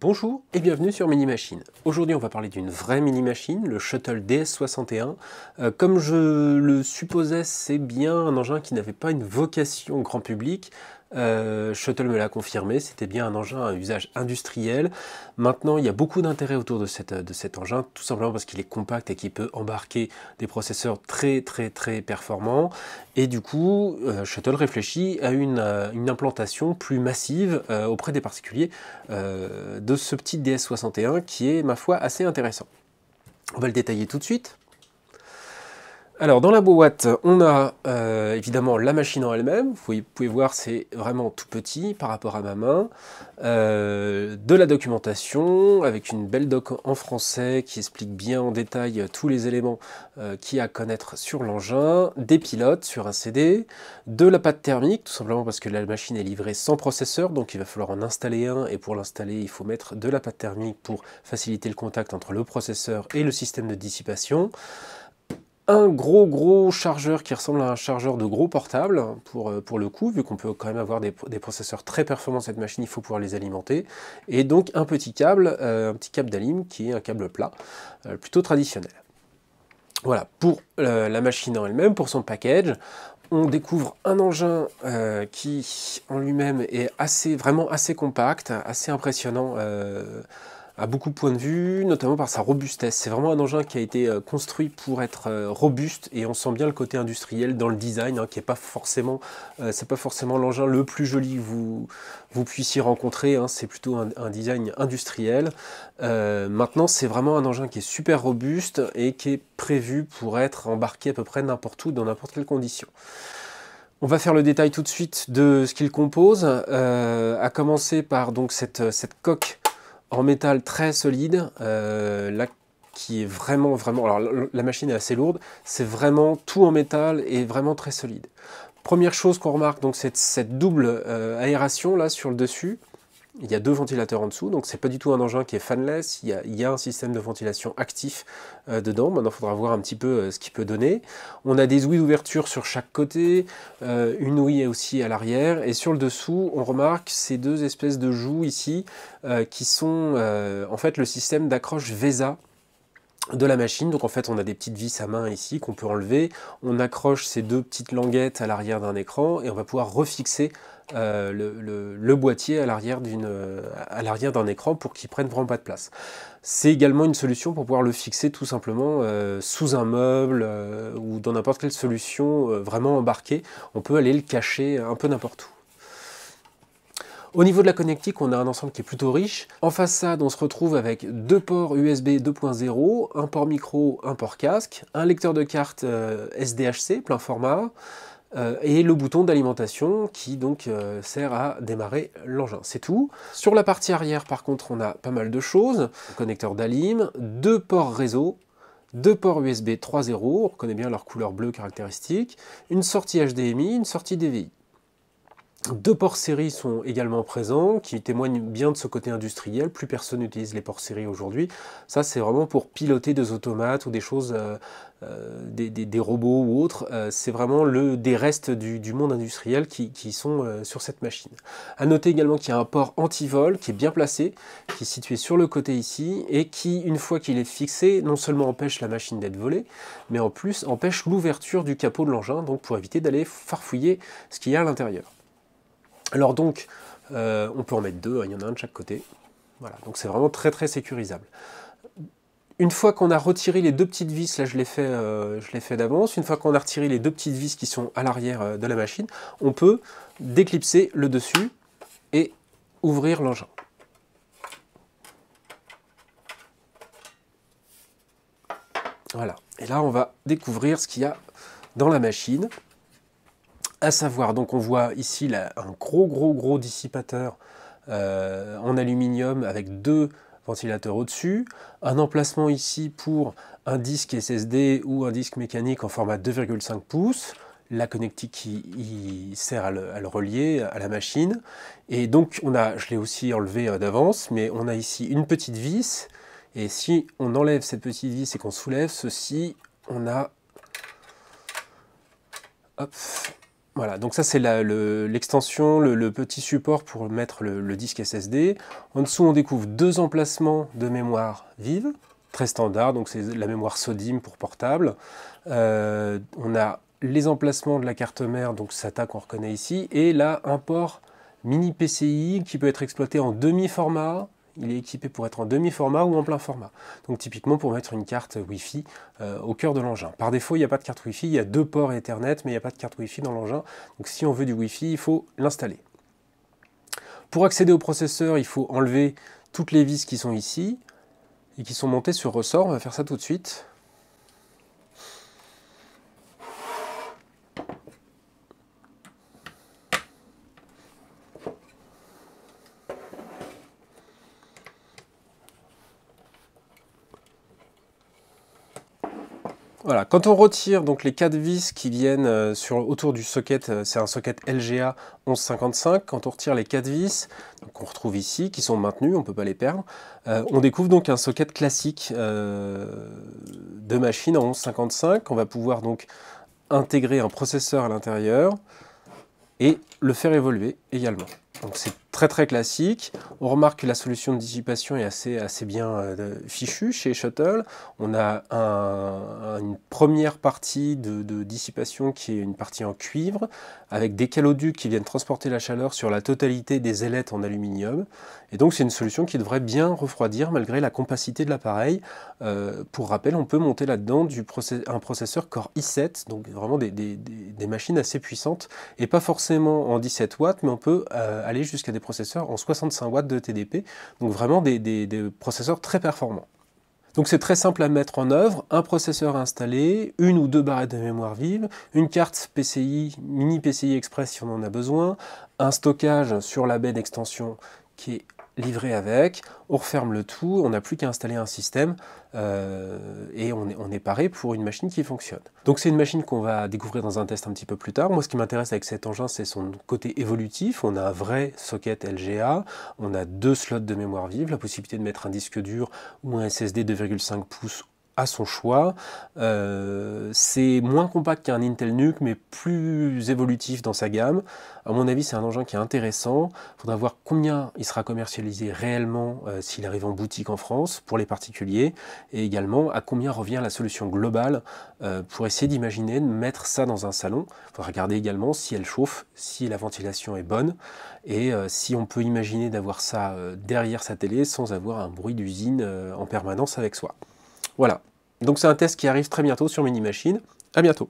Bonjour et bienvenue sur Mini Machine. Aujourd'hui on va parler d'une vraie mini machine, le Shuttle DS61. Euh, comme je le supposais, c'est bien un engin qui n'avait pas une vocation grand public, euh, Shuttle me l'a confirmé, c'était bien un engin à usage industriel. Maintenant, il y a beaucoup d'intérêt autour de, cet engin, tout simplement parce qu'il est compact et qu'il peut embarquer des processeurs très très très performants. Et du coup, euh, Shuttle réfléchit à une, euh, implantation plus massive auprès des particuliers de ce petit DS61 qui est, ma foi, assez intéressant. On va le détailler tout de suite. Alors dans la boîte, on a euh, évidemment la machine en elle-même, vous pouvez voir c'est vraiment tout petit par rapport à ma main, euh, de la documentation avec une belle doc en français qui explique bien en détail tous les éléments euh, qu'il y a à connaître sur l'engin, des pilotes sur un CD, de la pâte thermique, tout simplement parce que la machine est livrée sans processeur, donc il va falloir en installer un, et pour l'installer il faut mettre de la pâte thermique pour faciliter le contact entre le processeur et le système de dissipation un gros gros chargeur qui ressemble à un chargeur de gros portable pour, euh, le coup, vu qu'on peut quand même avoir des, processeurs très performants cette machine, il faut pouvoir les alimenter. Et donc un petit câble, euh, un petit câble d'alim qui est un câble plat, euh, plutôt traditionnel. Voilà, pour la machine en elle-même, pour son package, on découvre un engin qui en lui-même est assez, vraiment assez compact, assez impressionnant à beaucoup de points de vue, notamment par sa robustesse. C'est vraiment un engin qui a été euh, construit pour être euh, robuste et on sent bien le côté industriel dans le design, hein, qui n'est pas forcément, euh, c'est pas forcément l'engin le plus joli que vous, puissiez rencontrer. Hein. c'est plutôt un, design industriel. maintenant, c'est vraiment un engin qui est super robuste et qui est prévu pour être embarqué à peu près n'importe où, dans n'importe quelle condition. On va faire le détail tout de suite de ce qu'il compose, à commencer par donc cette coque en métal très solide, euh, là qui est vraiment, vraiment, alors la machine est assez lourde, c'est vraiment tout en métal et vraiment très solide. Première chose qu'on remarque, donc c'est cette double euh, aération là sur le dessus, il y a deux ventilateurs en dessous, donc c'est pas du tout un engin qui est fanless, il y a, un système de ventilation actif euh, dedans, maintenant il faudra voir un petit peu euh, ce qu'il peut donner. On a des ouïes d'ouverture sur chaque côté, euh, une ouïe aussi à l'arrière, et sur le dessous on remarque ces deux espèces de joues ici, qui sont en fait le système d'accroche VESA, de la machine. Donc en fait, on a des petites vis à main ici qu'on peut enlever. On accroche ces deux petites languettes à l'arrière d'un écran et on va pouvoir refixer euh, le, boîtier à l'arrière d'un écran pour qu'il prenne vraiment pas de place. C'est également une solution pour pouvoir le fixer tout simplement euh, sous un meuble euh, ou dans n'importe quelle solution vraiment embarquée. On peut aller le cacher un peu n'importe où. Au niveau de la connectique, on a un ensemble qui est plutôt riche. En façade, on se retrouve avec deux ports USB 2.0, un port micro, un port casque, un lecteur de carte SDHC plein format, euh, et le bouton d'alimentation qui donc euh, sert à démarrer l'engin. C'est tout. Sur la partie arrière par contre on a pas mal de choses. connecteur d'Alim, deux ports réseau, deux ports USB 3.0, on reconnaît bien leur couleur bleue caractéristique, une sortie HDMI, une sortie DVI. Deux ports série sont également présents, qui témoignent bien de ce côté industriel. Plus personne n'utilise les ports série aujourd'hui. Ça, c'est vraiment pour piloter des automates ou des choses, euh, euh, des, robots ou autres. Euh, c'est vraiment le, des restes du, monde industriel qui, sont sur cette machine. À noter également qu'il y a un port anti-vol qui est bien placé, qui est situé sur le côté ici, et qui, une fois qu'il est fixé, non seulement empêche la machine d'être volée, mais en plus empêche l'ouverture du capot de l'engin, donc pour éviter d'aller farfouiller ce qu'il y a à l'intérieur. Alors donc, euh, on peut en mettre deux, hein, il y en a un de chaque côté. Voilà, donc c'est vraiment très très sécurisable. Une fois qu'on a retiré les deux petites vis, là je l'ai fait, euh, fait d'avance, une fois qu'on a retiré les deux petites vis qui sont à l'arrière euh, de la machine, on peut déclipser le dessus et ouvrir l'engin. Voilà, et là on va découvrir ce qu'il y a dans la machine à savoir, donc on voit ici un gros gros gros dissipateur euh, en aluminium avec deux ventilateurs au-dessus, un emplacement ici pour un disque SSD ou un disque mécanique en format 2,5 pouces, la connectique qui sert à le, relier à la machine. Et donc, on a, je l'ai aussi enlevé euh, d'avance, mais on a ici une petite vis. Et si on enlève cette petite vis et qu'on soulève ceci, on a hop, Voilà, donc ça c'est l'extension, le, petit support pour mettre le, disque SSD. En dessous, on découvre deux emplacements de mémoire vive, très standard, donc c'est la mémoire SODIM pour portable. Euh, on a les emplacements de la carte mère, donc SATA qu'on reconnaît ici, et là un port mini PCI qui peut être exploité en demi-format, il est équipé pour être en demi-format ou en plein format. Donc typiquement pour mettre une carte Wi-Fi euh, au cœur de l'engin. Par défaut, il n'y a pas de carte Wi-Fi, il y a deux ports Ethernet, mais il n'y a pas de carte Wi-Fi dans l'engin. Donc si on veut du Wi-Fi, il faut l'installer. Pour accéder au processeur, il faut enlever toutes les vis qui sont ici et qui sont montées sur ressort. On va faire ça tout de suite. Voilà, quand on retire donc les quatre vis qui viennent euh, sur, autour du socket, euh, c'est un socket LGA 1155, quand on retire les quatre vis qu'on retrouve ici, qui sont maintenus, on ne peut pas les perdre, euh, on découvre donc un socket classique de machine en 1155. On va pouvoir donc intégrer un processeur à l'intérieur et le faire évoluer également. C'est très très classique. On remarque que la solution de dissipation est assez, assez bien euh, fichue chez Shuttle. On a une première partie de, dissipation qui est une partie en cuivre, avec des caloducs qui viennent transporter la chaleur sur la totalité des ailettes en aluminium. Et donc c'est une solution qui devrait bien refroidir malgré la compacité de l'appareil. Euh, pour rappel, on peut monter là-dedans un processeur Core i7, donc vraiment des, machines assez puissantes, et pas forcément en 17 watts, mais on peut euh, jusqu'à des processeurs en 65 watts de TDP, donc vraiment des, processeurs très performants. Donc c'est très simple à mettre en œuvre, un processeur installé, une ou deux barrettes de mémoire vive, une carte PCI, mini PCI Express si on en a besoin, un stockage sur la baie d'extension qui est livré avec, on referme le tout, on n'a plus qu'à installer un système euh, et on est, on est paré pour une machine qui fonctionne. Donc c'est une machine qu'on va découvrir dans un test un petit peu plus tard. Moi ce qui m'intéresse avec cet engin c'est son côté évolutif. On a un vrai socket LGA, on a deux slots de mémoire vive, la possibilité de mettre un disque dur ou un SSD 2,5 pouces à son choix. Euh, c'est moins compact qu'un Intel NUC, mais plus évolutif dans sa gamme. À mon avis, c'est un engin qui est intéressant. Il faudra voir combien il sera commercialisé réellement euh, s'il arrive en boutique en France pour les particuliers, et également à combien revient la solution globale euh, pour essayer d'imaginer de mettre ça dans un salon. Il faudra regarder également si elle chauffe, si la ventilation est bonne, et si on peut imaginer d'avoir ça derrière sa télé sans avoir un bruit d'usine en permanence avec soi. Voilà. Donc c'est un test qui arrive très bientôt sur Mini Machine. À bientôt.